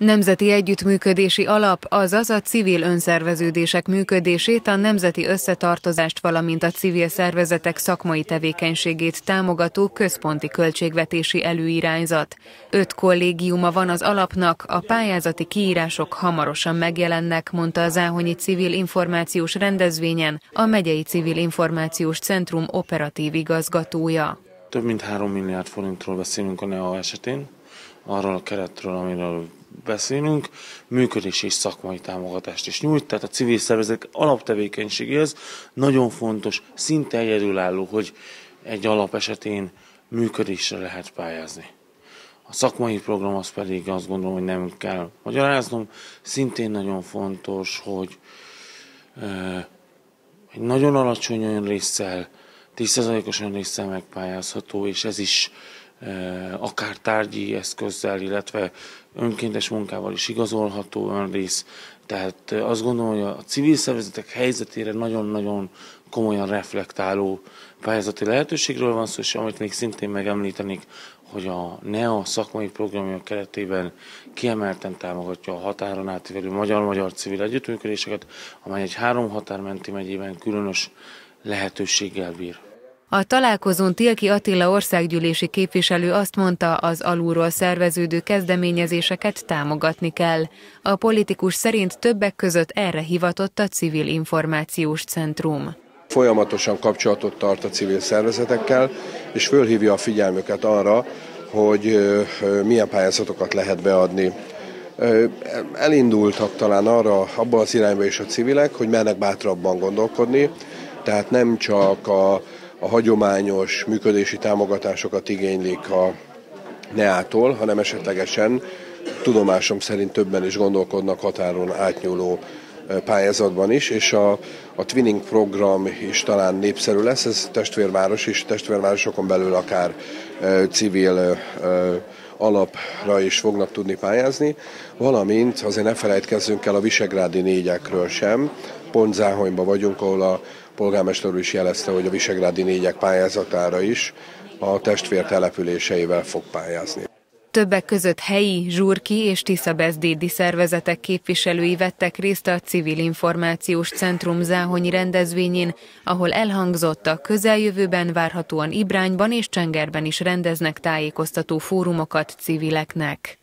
Nemzeti Együttműködési Alap, azaz a civil önszerveződések működését, a nemzeti összetartozást, valamint a civil szervezetek szakmai tevékenységét támogató központi költségvetési előirányzat. Öt kollégiuma van az alapnak, a pályázati kiírások hamarosan megjelennek, mondta az Áhonyi Civil Információs Rendezvényen a Megyei Civil Információs Centrum operatív igazgatója. Több mint 3 milliárd forintról beszélünk a NEA esetén, arról a keretről, amiről beszélünk, működés és szakmai támogatást is nyújt, tehát a civil szervezetek alaptevékenységéhez nagyon fontos, szinte egyedülálló, hogy egy alap esetén működésre lehet pályázni. A szakmai program az pedig azt gondolom, hogy nem kell magyaráznom. Szintén nagyon fontos, hogy egy nagyon alacsony önrészsel, 10%-os önrészsel megpályázható, és ez is akár tárgyi eszközzel, illetve önkéntes munkával is igazolható önrész. Tehát azt gondolom, hogy a civil szervezetek helyzetére nagyon-nagyon komolyan reflektáló pályázati lehetőségről van szó, és amit még szintén megemlítenék, hogy a NEA szakmai programja keretében kiemelten támogatja a határon átívelő magyar-magyar civil együttműködéseket, amely egy három határmenti megyében különös lehetőséggel bír. A találkozón Tilki Attila országgyűlési képviselő azt mondta, az alulról szerveződő kezdeményezéseket támogatni kell. A politikus szerint többek között erre hivatott a Civil Információs Centrum. Folyamatosan kapcsolatot tart a civil szervezetekkel, és fölhívja a figyelmüket arra, hogy milyen pályázatokat lehet beadni. Elindultak talán arra, abban az irányba is a civilek, hogy mernek bátrabban gondolkodni, tehát nem csak a a hagyományos működési támogatásokat igénylik a NEA-tól, hanem esetlegesen tudomásom szerint többen is gondolkodnak határon átnyúló pályázatban is, és a, a Twinning program is talán népszerű lesz, ez testvérváros is, testvérvárosokon belül akár e, civil e, alapra is fognak tudni pályázni, valamint azért ne felejtkezzünk el a visegrádi négyekről sem, pont Záhonyban vagyunk, ahol a polgármester úr is jelezte, hogy a Visegrádi négyek pályázatára is a testvér településeivel fog pályázni. Többek között helyi, zsurki és Tiszabeszdédi szervezetek képviselői vettek részt a Civil Információs Centrum Záhonyi rendezvényén, ahol elhangzott a közeljövőben várhatóan Ibrányban és Csengerben is rendeznek tájékoztató fórumokat civileknek.